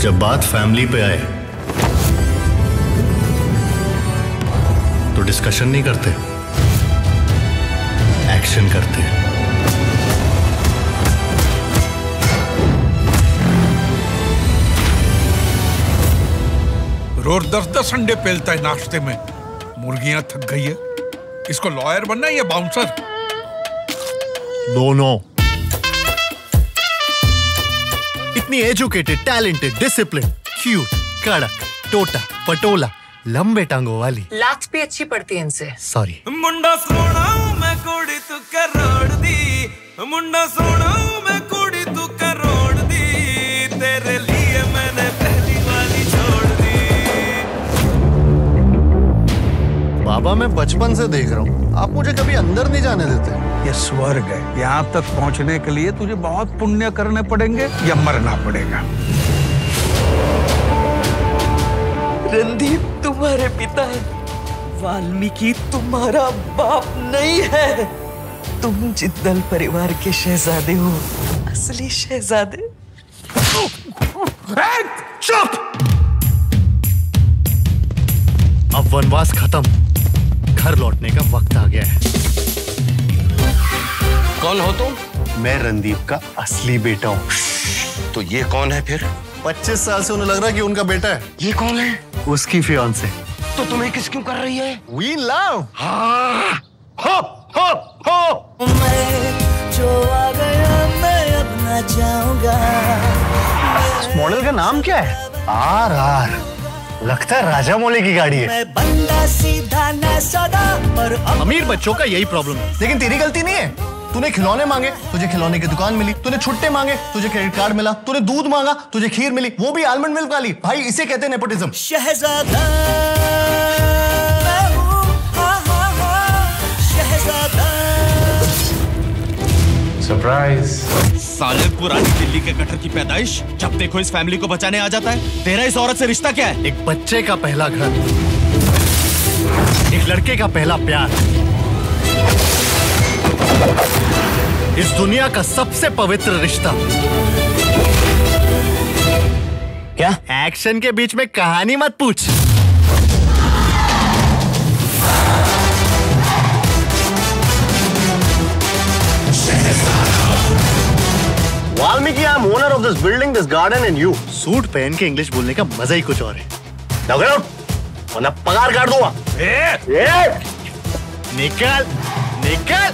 जब बात फैमिली पे आए तो डिस्कशन नहीं करते। एक्शन करते। हैं रोज दस दस अंडे पेलता है नाश्ते में। मुर्गियाँ थक गई है। इसको लॉयर बनना है या बाउंसर दोनों इतनी एजुकेटेड टैलेंटेड डिसिप्लिन क्यूट कड़क टोटा पटोला लंबे टांगों वाली। लात भी अच्छी पड़ती है इनसे। सॉरी मुंडा सोना मैं तो तू करोड़ दी। मुंडा सोना बाबा मैं बचपन से देख रहा हूँ। आप मुझे कभी अंदर नहीं जाने देते। ये स्वर्ग है। यहाँ तक पहुँचने के लिए तुझे बहुत पुण्य करने पड़ेंगे या मरना पड़ेगा। रणदीप तुम्हारे पिता है। वाल्मीकि तुम्हारा बाप नहीं है। तुम जिद्दल परिवार के शहजादे हो असली शहजादे। चुप! अब वनवास खत्म। घर लौटने का वक्त आ गया है। कौन हो तुम? मैं रणदीप का असली बेटा हूँ। तो ये कौन है फिर? पच्चीस साल से उन्हें लग रहा है कि उनका बेटा है। ये कौन है? उसकी फियांसे तो तुम्हें किस क्यों कर रही है? वी लव जो आ गया मैं अब जाऊँगा। इस मॉडल का नाम क्या है? R R. लगता है राजा मोले की गाड़ी है। मैं बंदा सीधा ना सदा पर अमीर बच्चों का यही प्रॉब्लम है। लेकिन तेरी गलती नहीं है। तूने खिलौने मांगे तुझे खिलौने की दुकान मिली। तूने छुट्टे मांगे तुझे क्रेडिट कार्ड मिला। तूने दूध मांगा तुझे खीर मिली। वो भी आलमंड मिल्क वाली। भाई इसे कहते हैं नेपोटिज्म शहजादा। साले पुरानी दिल्ली के कटर की पैदाइश जब देखो इस फैमिली को बचाने आ जाता है तेरा इस औरत से रिश्ता क्या है? एक बच्चे का पहला घर एक लड़के का पहला प्यार। इस दुनिया का सबसे पवित्र रिश्ता। क्या? एक्शन के बीच में कहानी मत पूछ। I am owner of this building this garden and you suit पहन के इंग्लिश बोलने का मज़ा ही कुछ और है। Now get out, वरना पगार काट दूँगा। ए, ए, निकल निकल।